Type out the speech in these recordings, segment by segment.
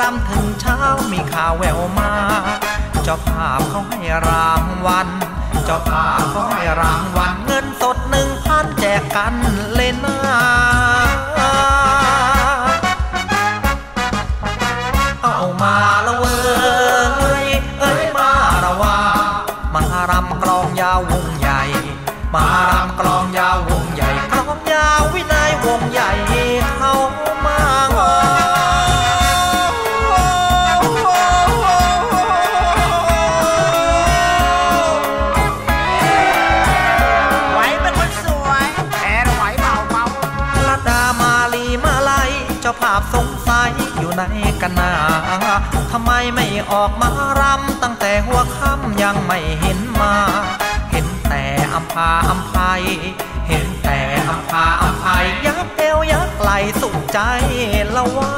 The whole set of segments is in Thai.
รำถึงเช้ามีข่าวแววมา เจ้าภาพเขาให้รางวัล เจ้าภาพเขาให้รางวัลเงินสดหนึ่งพันแจกกันเลยนนาเอามาละเว้ย ใจละว่า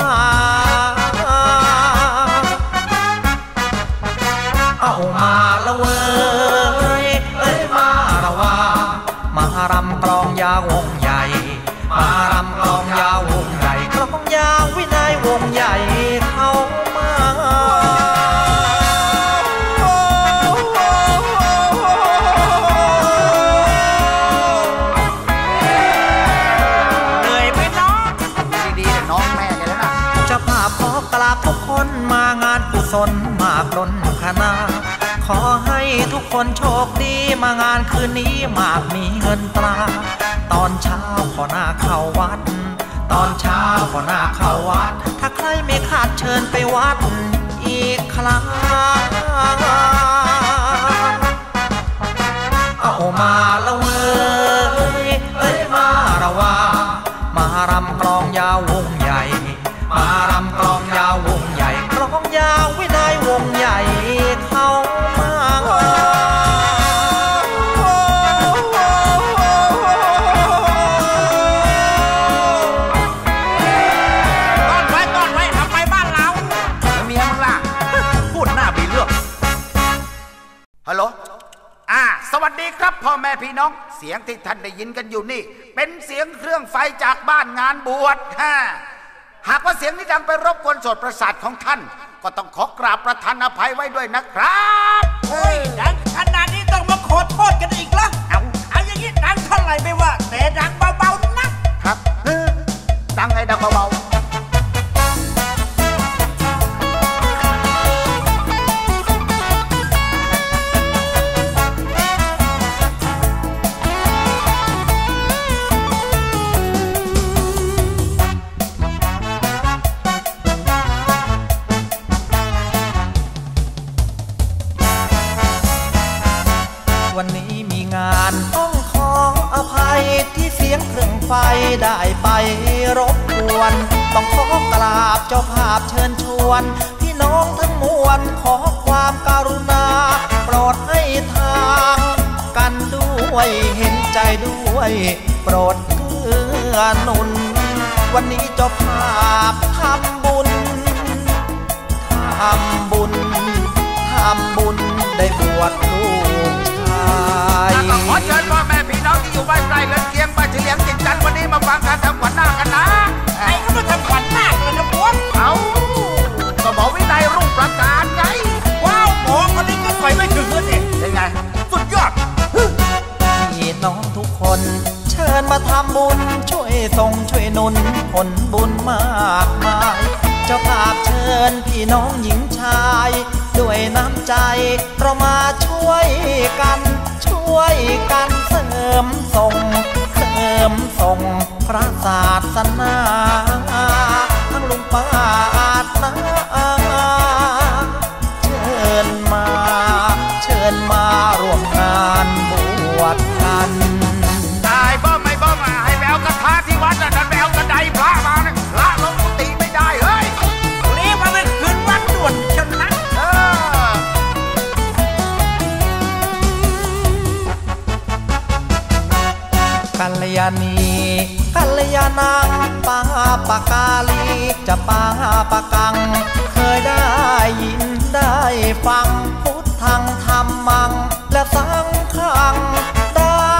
เอามาละเว้ยเอ้ยมาละว่า มารำกลองยาววง ทุกคนโชคดีมางานคืนนี้มากมีเงินตรา ตอนเช้าขอหน้าเข้าวัด ตอนเช้าขอหน้าเข้าวัด ถ้าใครไม่ขาดเชิญไปวัด พ่อแม่พี่น้อง เสียงที่ท่านได้ยินกันอยู่นี่ เป็นเสียงเครื่องไฟจากบ้านงานบวชฮะหากว่าเสียงนี้ดังไปรบกวนโสดประสาทของท่าน ก็ต้องขอกราบประทานอภัยไว้ด้วยนะครับเฮ้ยดังขนาดนี้ต้องมาขอโทษกันอีกเหรอเอาเอาอย่างนี้ดังเท่าไหร่ไม่ว่า แต่ดังเบาๆนะครับเออดังไงดังเบาๆ ฟได้ไปรบกวน ต้องขอกราบเจ้าภาพเชิญชวน พี่น้องทั้งมวลขอความการุณา โปรดให้ทาง กันด้วยเห็นใจด้วย โปรดเกื้อหนุน วันนี้เจ้าภาพทำบุญทำบุญทำบุญได้บวชลูกชายขอเชิญพ่อแม่ วางการทำขวัญหน้ากันนะไอ้ก็ต้องทำขวัญหน้าคเลยนะพวกเขาก็บอกวินัยรุ่งประการไง ว้าวหมอคนนี้ก็ใส่ไม่ถึงเลยสิเป็นไง สุดยอดพี่น้องทุกคน เชิญมาทำบุญ ช่วยส่งช่วยนุนผลบุญมากมายเจ้าภาพเชิญพี่น้องหญิงชาย ด้วยน้ำใจเรามาช่วยกัน ช่วยกันเสริมส่ง ริมส่งพระศาสนาทั้งลุงป้าอาจนา กัลยางปาปากาลีจะปาปะกัง เคยได้ยินได้ฟัง พุทธังธรรมัง และสังฆัง ได้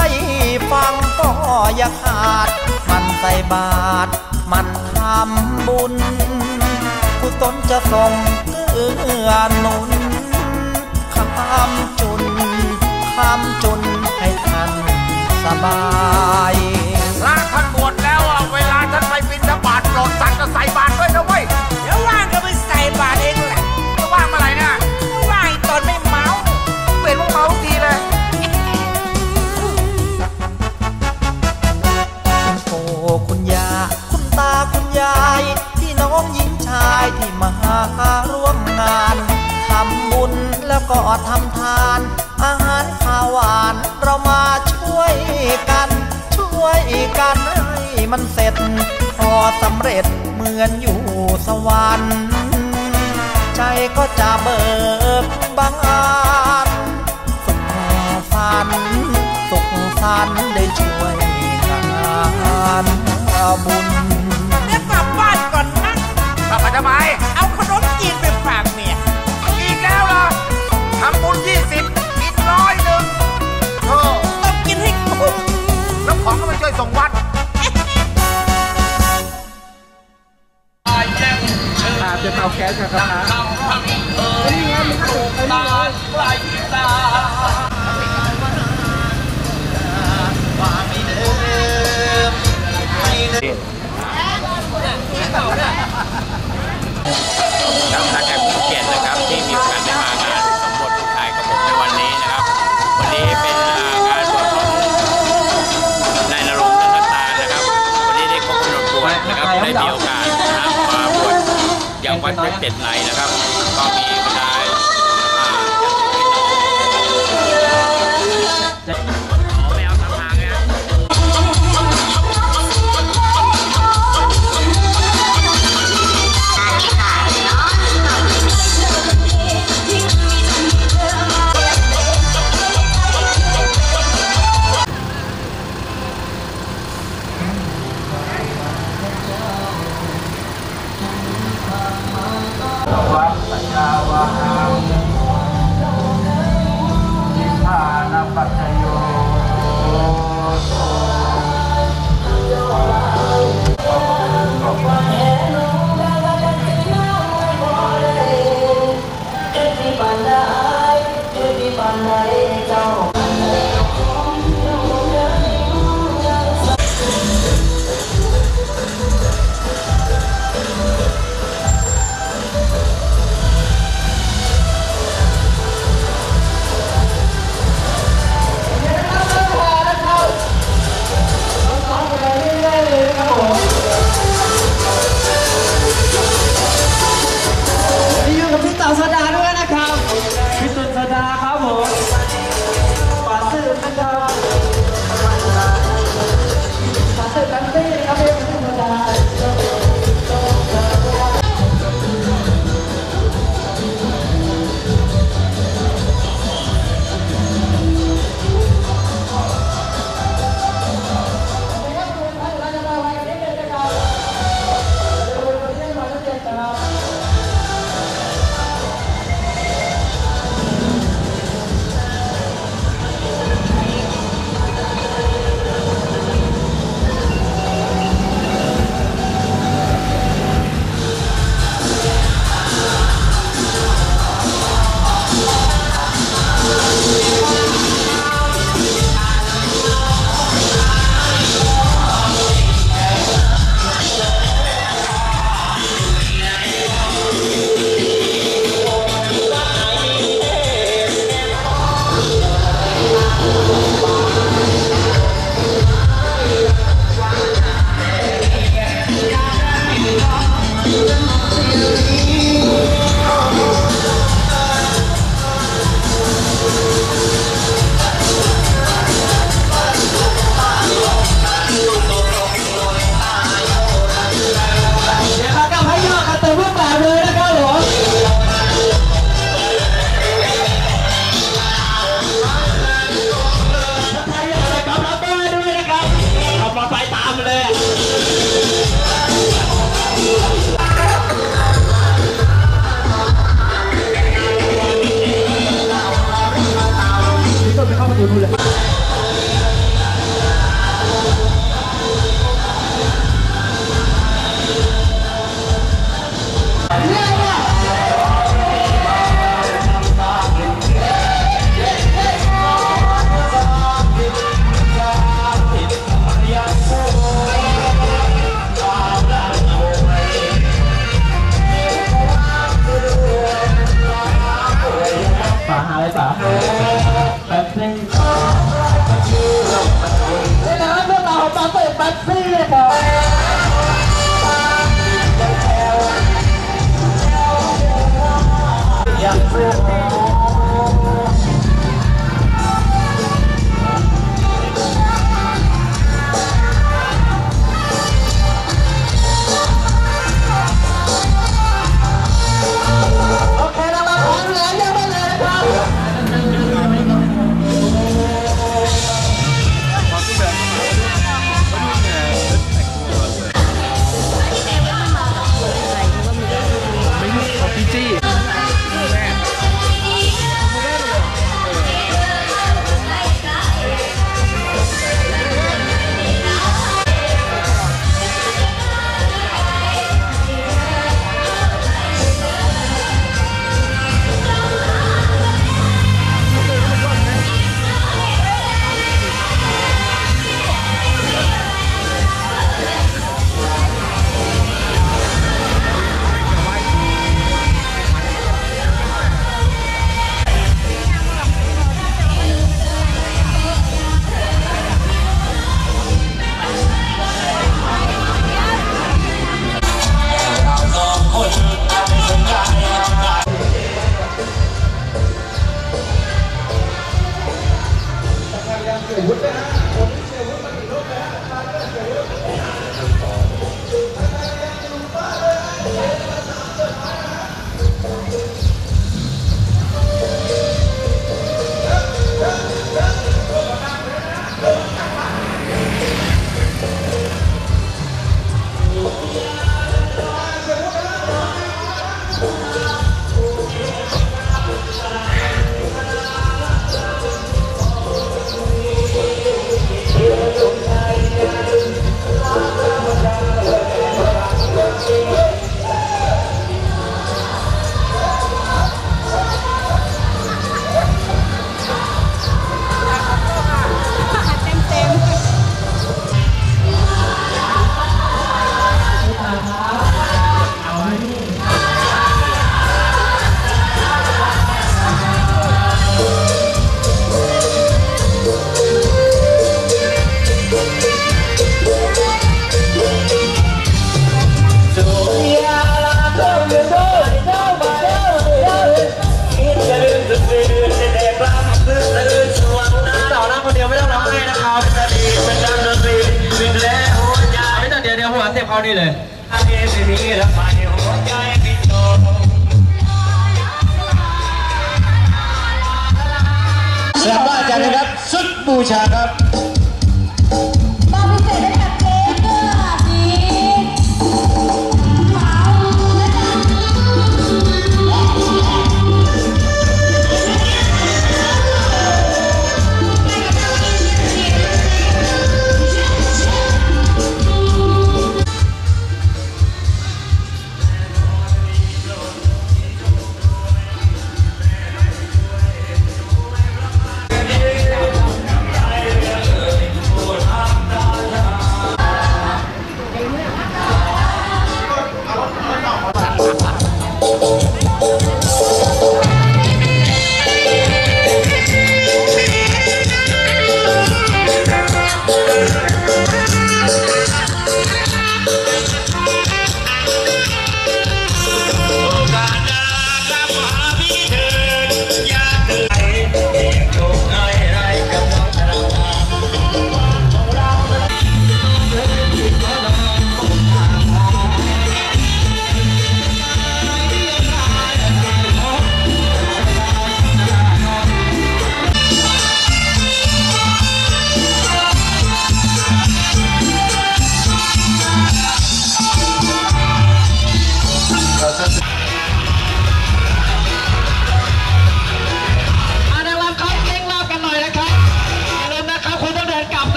ฟังก็อย่าขาด มันใส่บาตรมันทำบุญกุศลจะส่งเกื้อหนุนคำจุนคำจุนให้ท่านสบาย ก็ทำทาน อาหารข้าวหวานเรามาช่วยกัน ช่วยกันให้มันเสร็จ พอสำเร็จเหมือนอยู่สวรรค์ใจก็จะเบิกบานสุขสันต์สุขสันต์ได้ช่วยงานบุญเดี๋ยวกลับบ้านก่อนนะกลับมาทำไมเอาขนม จะเตาแก๊สกับกระทะครับนักการผู้เกียรติ ไม่เป็นไรนะครับ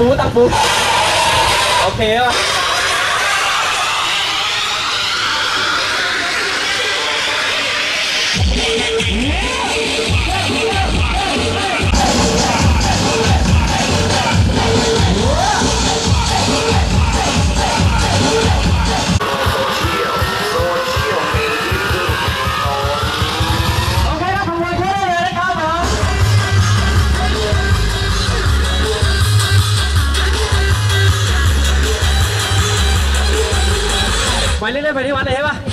ปูตักปูโอเคป่ะ 来来来陪你玩ที่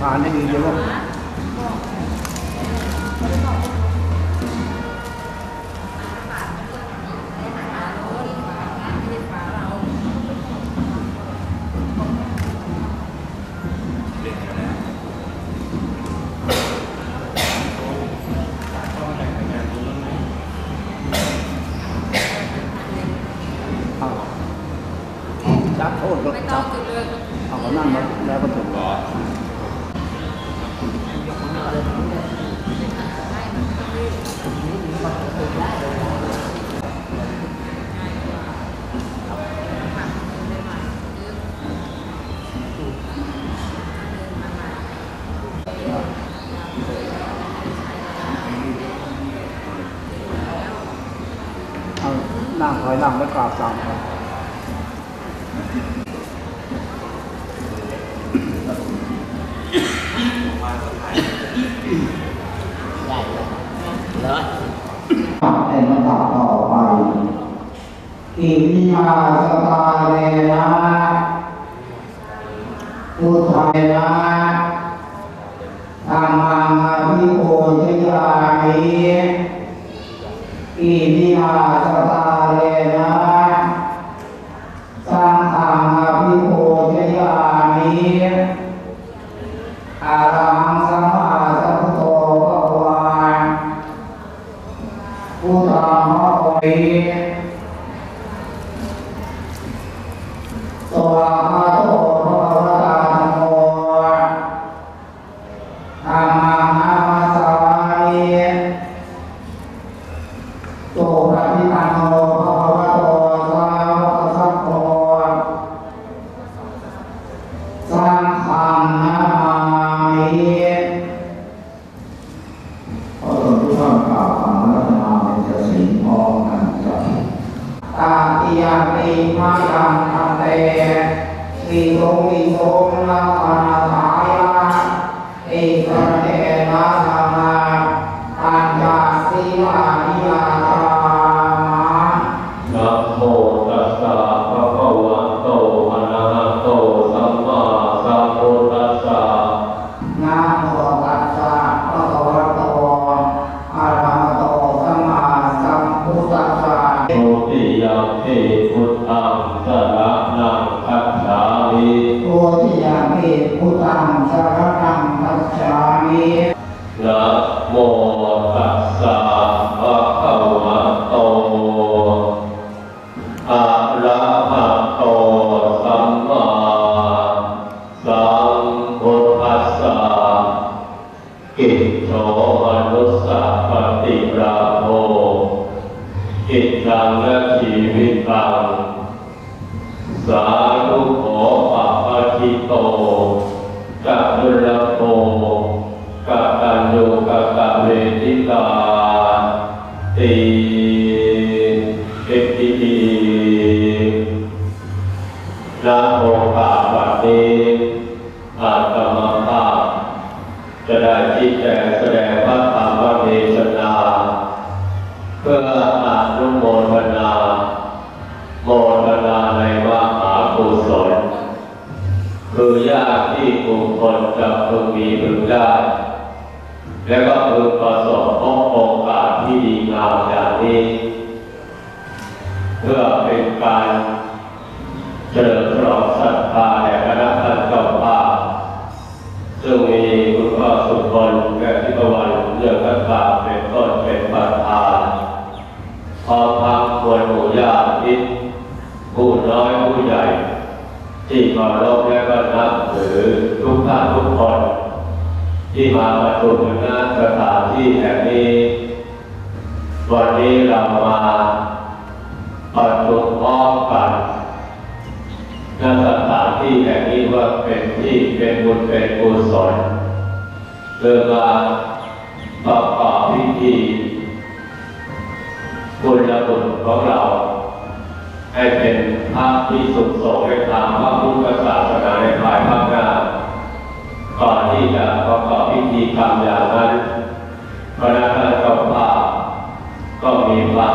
啊，那个一路。 นั่งแล้กราบสาม วันนี้เรามาประชุมพร้อมกันณสถานที่แห่งนี้ว่าเป็นที่เป็นบุญเป็นกุศลเพื่อมาประกอบพิธีบุญญาบุญของเรา ให้เป็นภาพที่สุขสงในทางพระพุทธศาสนาในภายภาคหน้าก่อนที่จะประกอบพิธีกรรมอย่างนั้นพระนักการ ก็มีความ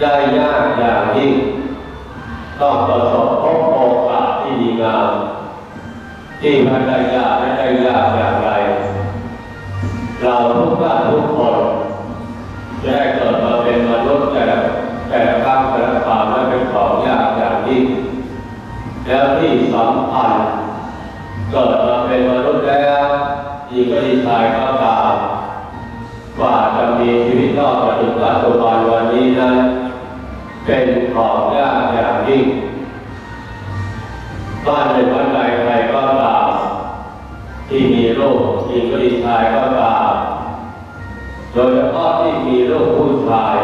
ได้ยากอย่างยิ่งต้องประสบพบโอกาสที่ดีงามที่มันได้ยากและได้ยากอย่างไร เราทุกท่านทุกคนจะได้เกิดมาเป็นมนุษย์แต่แต่ละครั้งแต่ละคราวนั้นเป็นของยากอย่างยิ่งแล้วที่สำคัญเกิดมาเป็นมนุษย์แล้วอีกไม่ตายก็ตามกว่าจะมีชีวิตรอดมาถึงปัจจุบันวัน อบยากอย่างยิ่งบ้านในวันใดใครก็ตามที่มีลูกหญิงหรือชายก็ตามโดยเฉพาะที่มีลูกผู้ชาย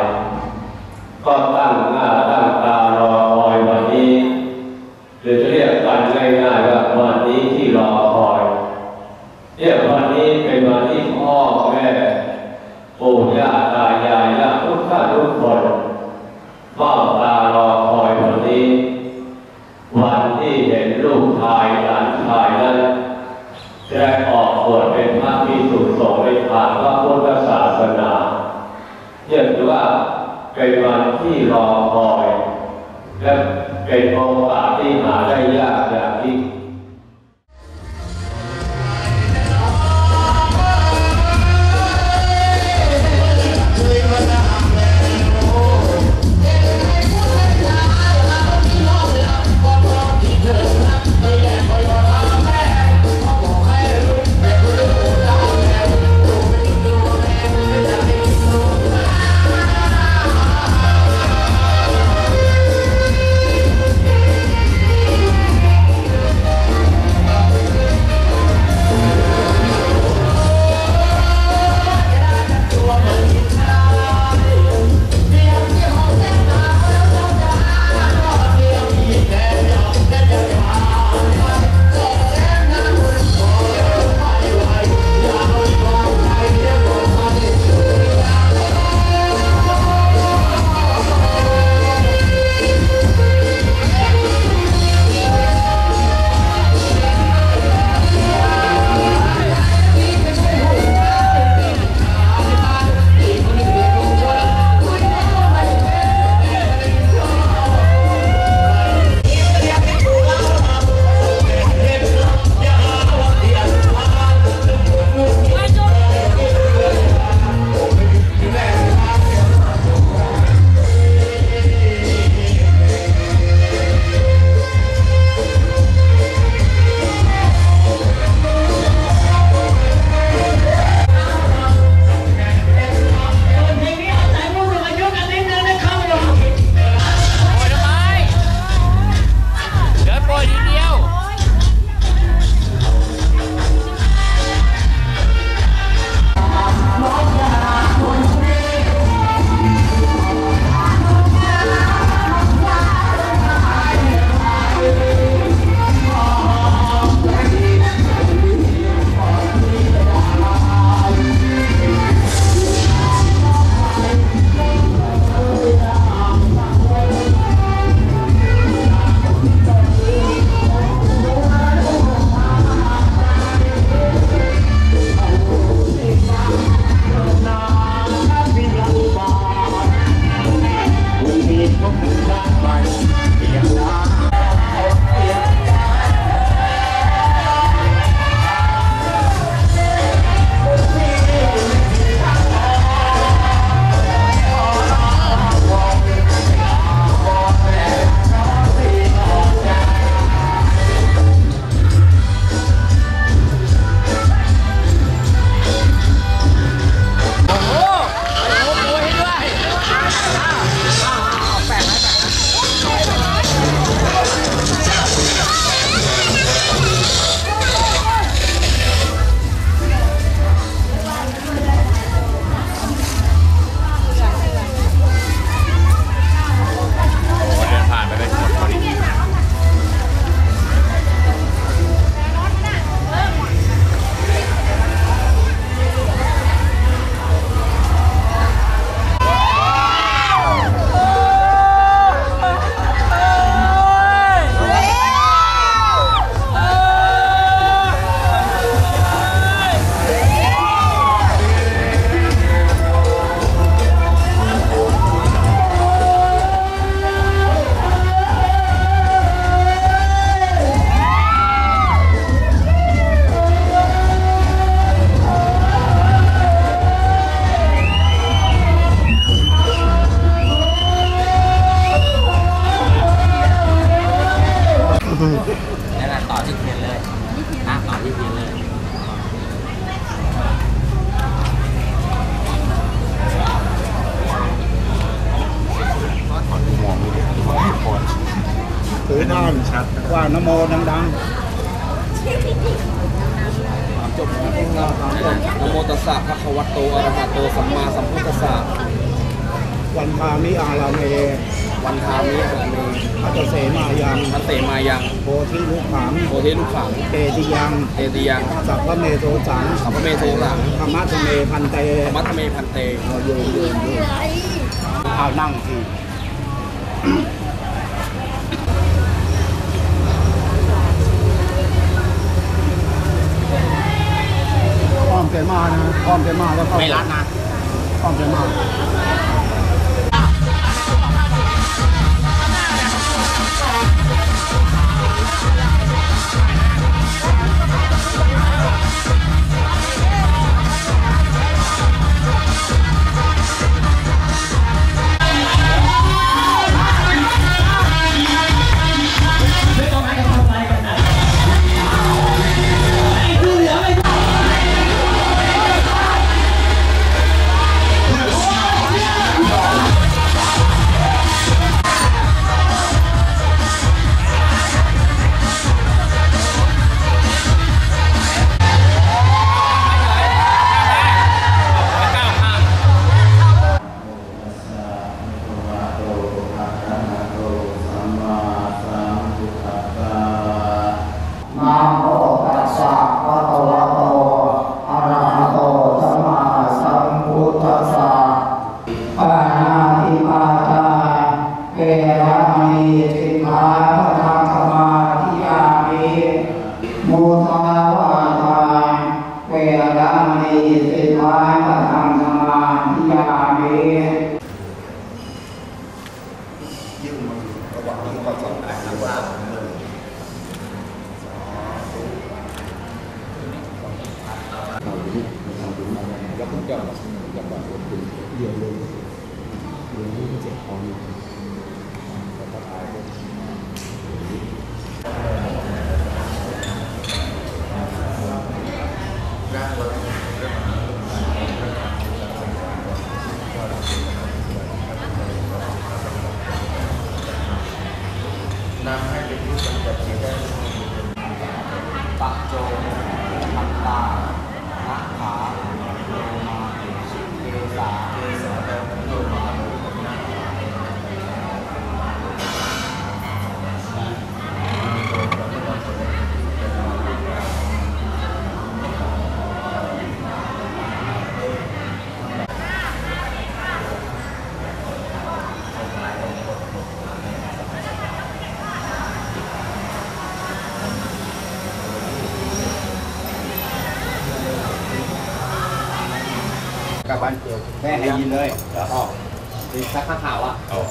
ซักข้าขาวอะออก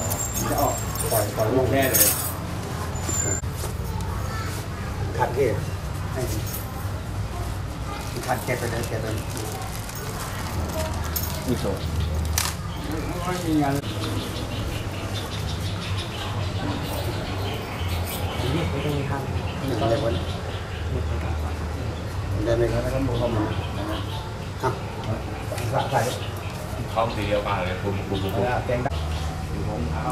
จะออกปล่อยปล่อยลูกแม่เลยขัดเทศให้ขัดเก็บไปเลยเก็บไปอุโสไม่มีงานนี่ไม่ต้องมีครับไม่ต้องเลยวันได้ไหมครับท่านผู้ชมครับสักใส่ท้องสีเดียวกันเลยปุ๊บปุ๊บปุ๊บแกงได้ผมเอา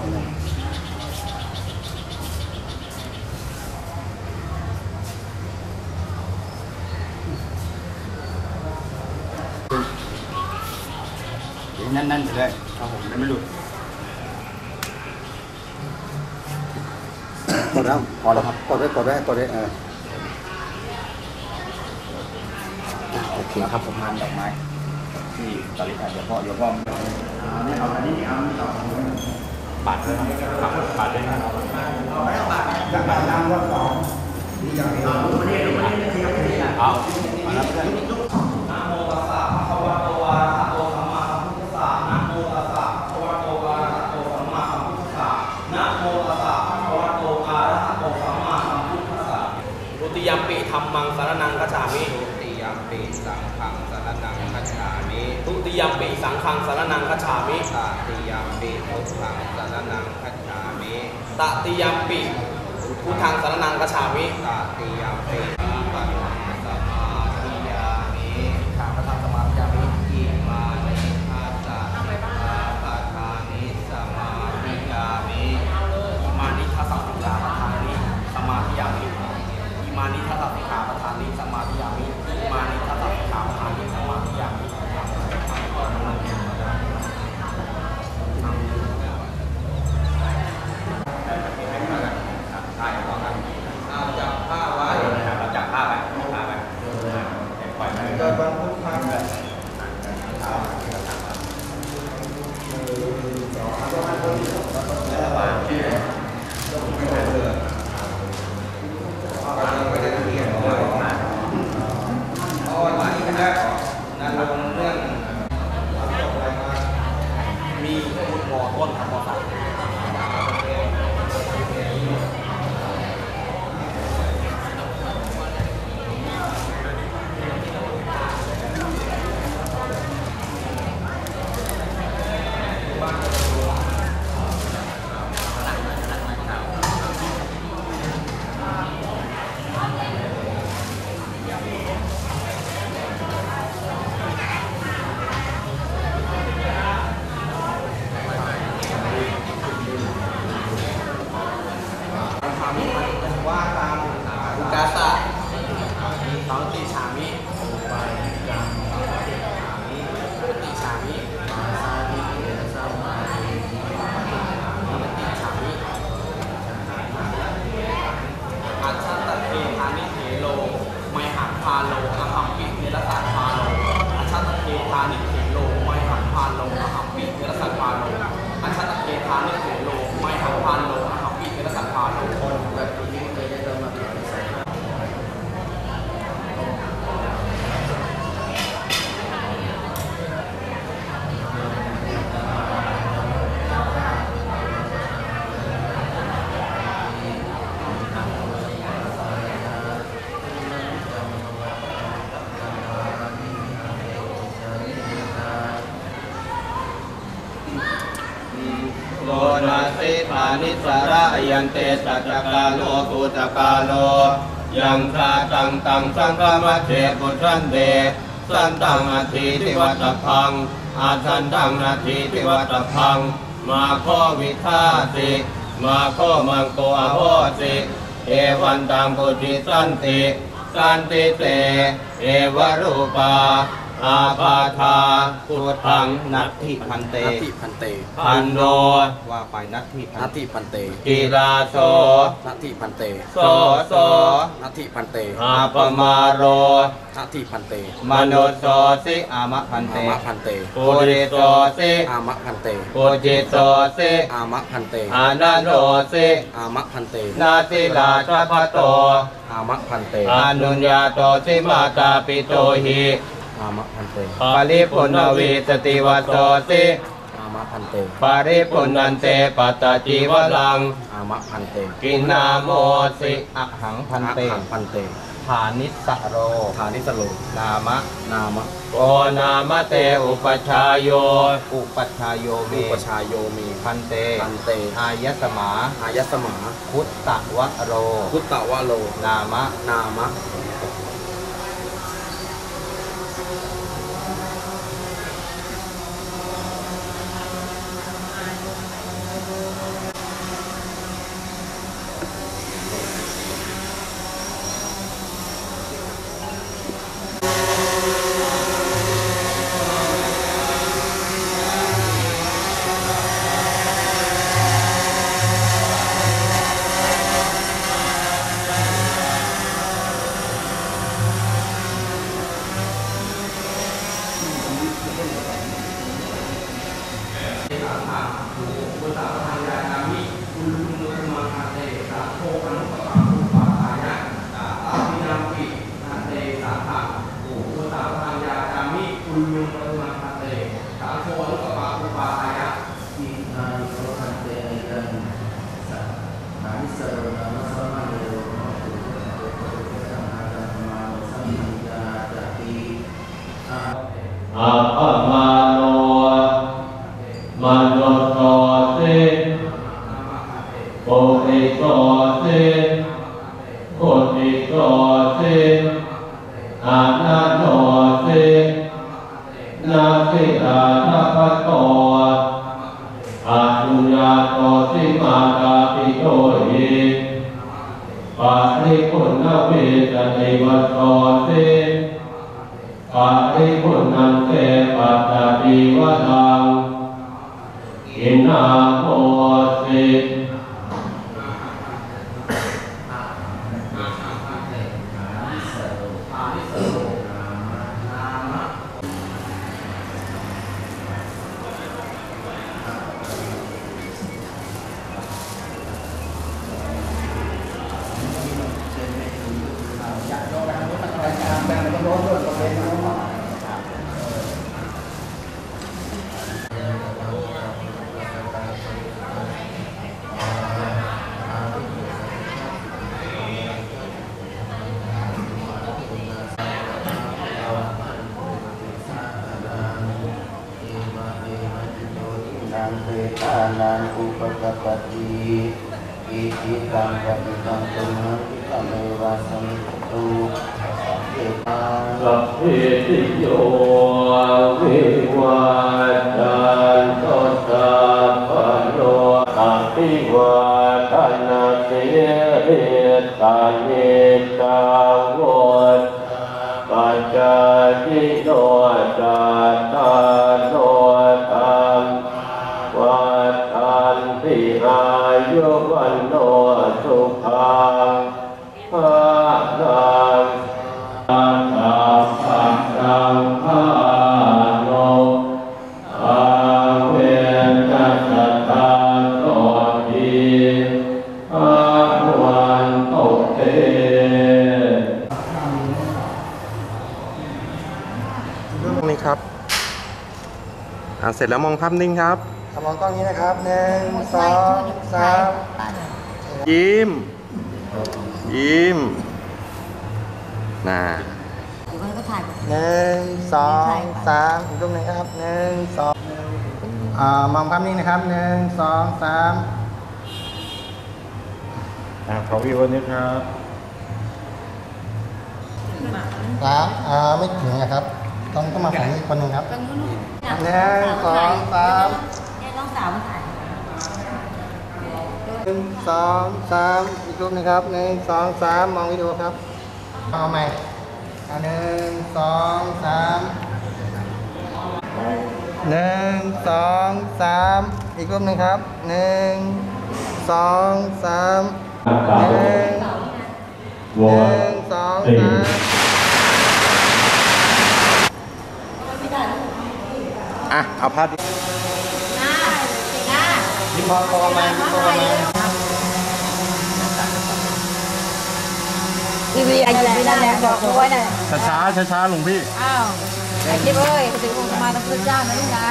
นั่นๆไปเลยครับผม ไม่หลุดกดแล้วพอแล้วครับกดได้กดได้กดได้เออโอเคครับผมงานดอกไม้ที่ตลิดเดี๋ยวพ่อเดี๋ยวพ่อนี่เอาอันนี้เอาเอาปัดเลยครับปัดเลยครับจากบ้านน้ำวัดสองนี่อย่างนี้เอาเอานะโทุติยมปิธรรมังสารนังคัจฉามิทุติยมปิสังฆังสารนังคัจฉามิทุติยมปิสังฆังสารนังคัจฉามิตติยมปิพุทธังสารนังคัจฉามิตติยมปิพุทธังสารนังคัจฉามิตติยมปิ ยันเตสัจกาโลกุตกาโลยังคาตังตังสังฆมัจเจปุชันเตสันตังนาทีทิวัตพัง อาชันตังนาทีทิวัตพัง มาโควิทาสิมาโคมังโกอโหสิเอวันตังปุจิสันติ สันติเตเอวรูปา อาปาทาพุทธังนัตถิพันเตนัตติพันเต พันโนว่าไปนัตตินัตติพันเตกีฬาโสนัตติพันเตโสโสนัตติพันเตอาปมาโรนัตติพันเต มโนโสสิอามะพันเตอามะพันเตปุริโสสิอามะพันเตปุจิโสสิอามะพันเตอานาโนสิอามะพันเต นาสิลาชพโตอามะพันเตอานุญญาโตสิมาตาปิโตหิ อามะพันเตปริปุณเวสติวัสโสสิอามะพันเตปริปุณันเตปัตตจีวลังอามะพันเตกินนาโมสิอะหังพันเตอะหังพันเตฐานิสโรฐานิสโลนามะนามะโอนามะเตอุปชายโยอุปชายโยเมรูปชายโยมีพันเตพันเตอายสมาอายสมาพุทตวะโรพุตตะวะโลนามะนามะ วะลังอินาโม เสร็จแล้วมองภาพนิ่งครับมองกล้องนี้นะครับหนึ่งสองสามยิ้ม ยิ้มน่าเดี๋ยวมันก็ถ่ายแบบหนึ่งสองสามอีกรูปหนึ่งครับหนึ่งสองอ่ามองภาพนิ่งนะครับหนึ่งสองสามอ่าขอวิวนี้ครับสามอ่าไม่ถึงนะครับ ต้องต้องมาฝั่งนี้คนหนึ่งครับ ตรงนู้นหนึ่งสองสาม เนี่ยน้องสาวมาถ่ายหนึ่งสองสามอีกรูปหนึงครับหนึ่งสองสามมองวิดีโอครับเอาใหม่อะหนึ่งสองสามหนึ่งสองสามอีกรูปหนึ่งครับหนึ่งสองสามหนึ่งหนึ่งสองสาม อะ เอาภาพดิยิ้มพอพอมาพอประมาทีวีอะไรนั่นแหละบอกเขาไว้น่ะช้าช้าช้าช้าหลวงพี่ อ้าวไอ้คิดเอ้ยถึงองค์มาต้องพึ่งเจ้านะลูกนะ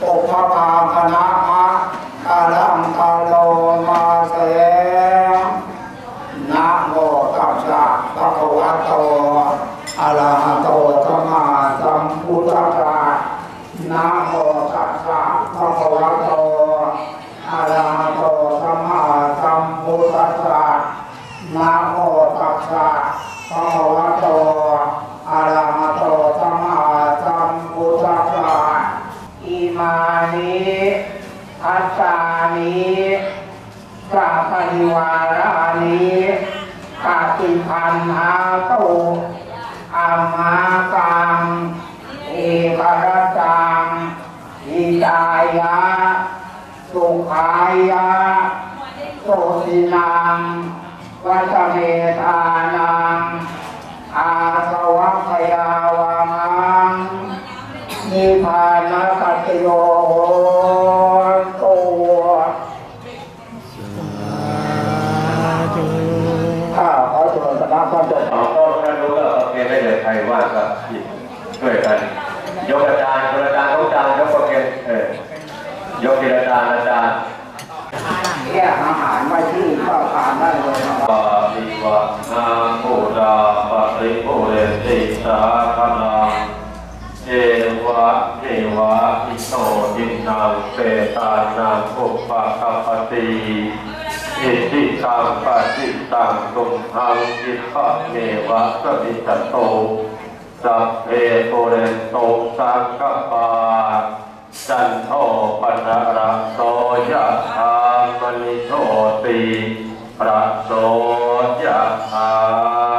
โอภาพาคณะมะกา ลังกาโลมาเสนะโมตัสสะภะคะวะโตอะระหะโตสัมมาสัมพุทธัสสะนะโมตัสสะภะคะวะโตอะระหะโตสัมมาสัมพุทธัสสะนะโมตัสสะภะคะวะโตอะระหะโตสัมมาสัมพุทธัสสะ อิมานิอัสสานิสัพพนิวารานิกาติพันหาตุอามากังเอกรตังอิตายะสุขายะโสตินังวัชเมธานัง อาสวัคยาวัง นิพพานะปัจจโยโหตุข้าขอเชิญคณะท่านเจ้า สองต้นกันรู้ก็โอเคไม่เหลือใครว่าก็หยิบช่วยกัน ยกอาจารย์คนอาจารย์ของอาจารย์ยกโอเคเออยกทีละอาจารย์อาจารย์ แยกอาหารไว้ที่ข้าวทานได้เลยนะครับ ปาติวะนาโมดาปะริโภเรติสาคนาเอวะเทวะอิโตินังเปตานังอุปะคปติอิทิตังปฏิตังตุมหังอิทะเมวะสมิจโตสัพเพโปเรนโตสังกปาจันโทปนะระโสยะธามณิโชติประโสยะธา